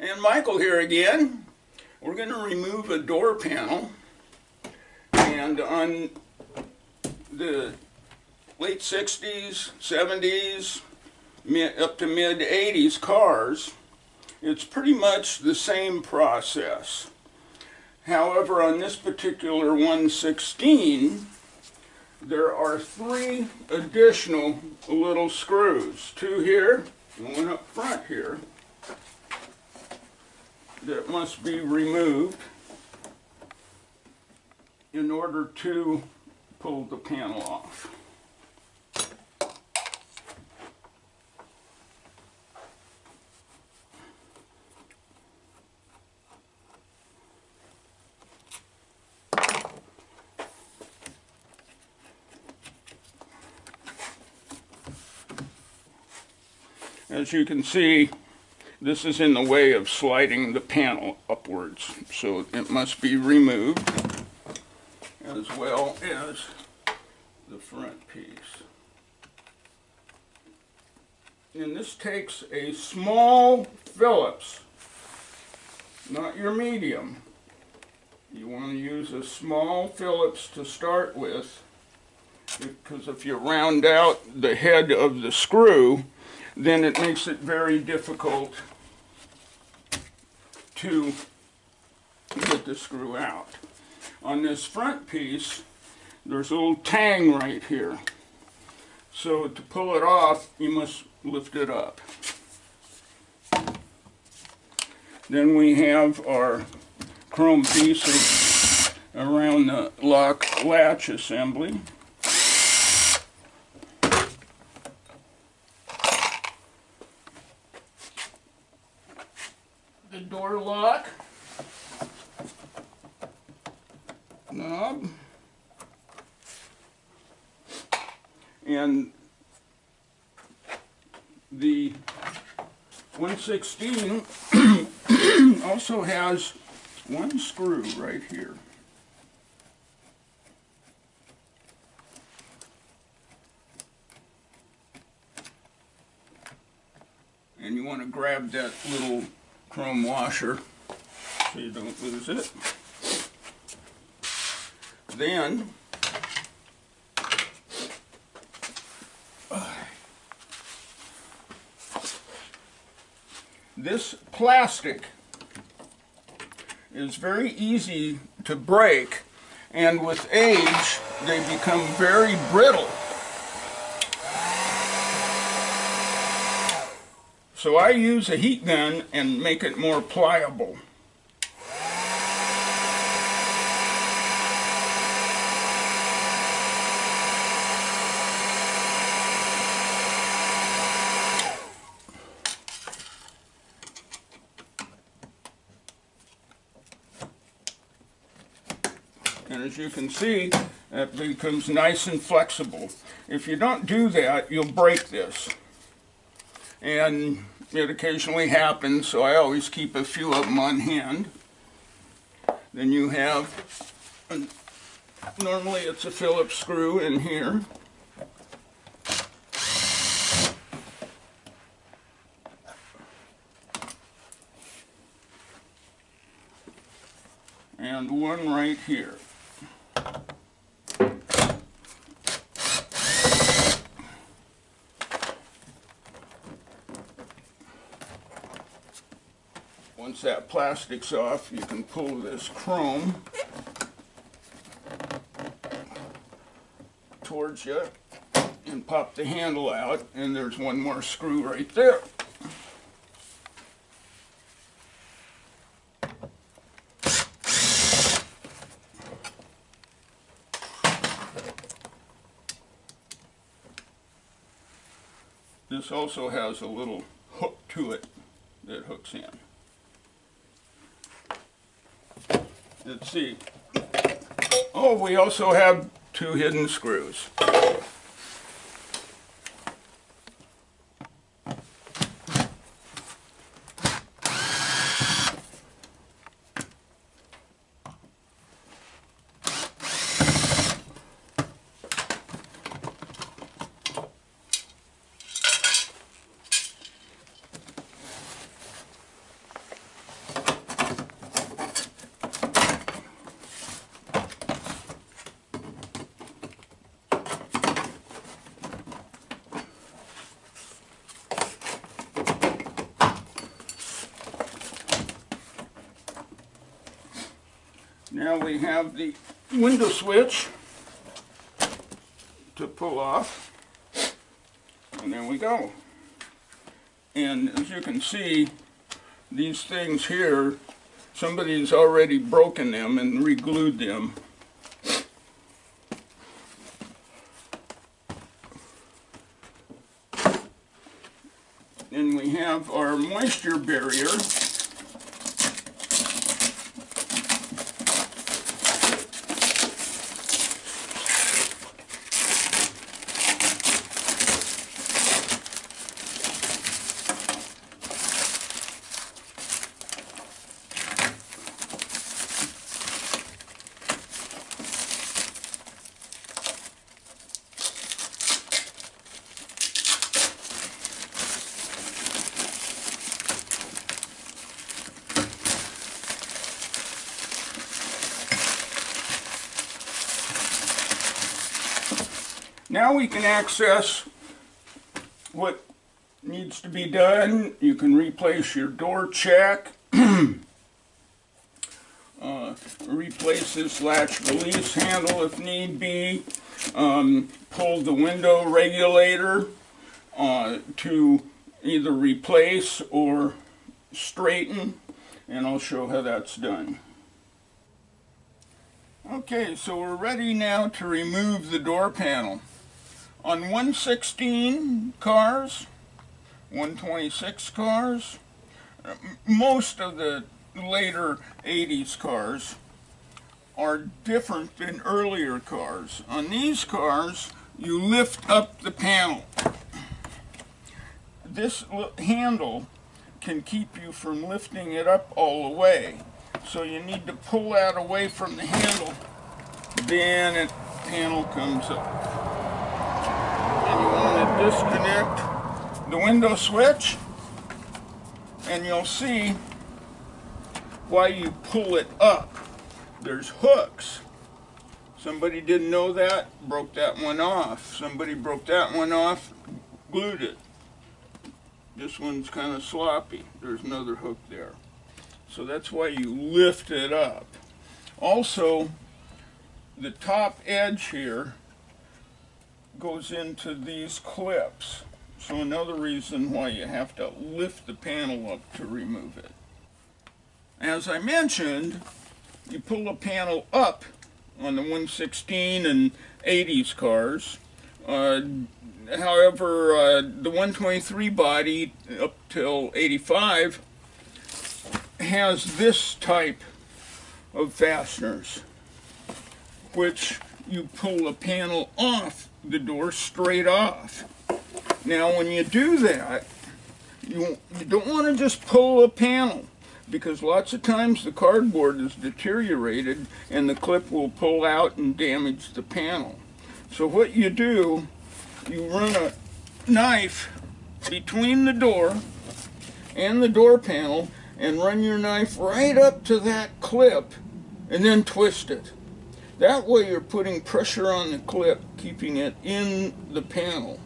And Michael here again. We're going to remove a door panel. And on the late 60s, 70s, mid, up to mid 80s cars, it's pretty much the same process. However, on this particular 116, there are three additional little screws. Two here, and one up front here, that must be removed in order to pull the panel off. As you can see, this is in the way of sliding the panel upwards, so it must be removed as well as the front piece. And this takes a small Phillips, not your medium. You want to use a small Phillips to start with because if you round out the head of the screw, then it makes it very difficult to get the screw out. On this front piece, there's a little tang right here. So to pull it off, you must lift it up. Then we have our chrome piece around the lock latch assembly. The door lock knob and the 116 also has one screw right here. And you want to grab that little chrome washer so you don't lose it. Then this plastic is very easy to break and with age they become very brittle. So I use a heat gun and make it more pliable. And as you can see, it becomes nice and flexible. If you don't do that, you'll break this and it occasionally happens, so I always keep a few of them on hand. Then you have, normally it's a Phillips screw in here. And one right here. Once that plastic's off, you can pull this chrome towards you and pop the handle out, and there's one more screw right there. This also has a little hook to it that hooks in. Let's see. Oh, we also have two hidden screws. Now we have the window switch to pull off. And there we go. And as you can see, these things here, somebody's already broken them and re-glued them. Then we have our moisture barrier. Now we can access what needs to be done. You can replace your door check, uh, replace this latch release handle if need be, um, pull the window regulator uh, to either replace or straighten, and I'll show how that's done. Okay, so we're ready now to remove the door panel. On 116 cars, 126 cars, most of the later 80s cars are different than earlier cars. On these cars, you lift up the panel. This handle can keep you from lifting it up all the way. So you need to pull that away from the handle, then the panel comes up and you want to disconnect the window switch and you'll see why you pull it up. There's hooks. Somebody didn't know that, broke that one off. Somebody broke that one off, glued it. This one's kind of sloppy. There's another hook there. So that's why you lift it up. Also, the top edge here goes into these clips. So another reason why you have to lift the panel up to remove it. As I mentioned, you pull the panel up on the 116 and 80s cars. Uh, however, uh, the 123 body up till 85 has this type of fasteners, which you pull the panel off the door straight off. Now when you do that, you, you don't want to just pull a panel because lots of times the cardboard is deteriorated and the clip will pull out and damage the panel. So what you do, you run a knife between the door and the door panel and run your knife right up to that clip and then twist it. That way you're putting pressure on the clip, keeping it in the panel.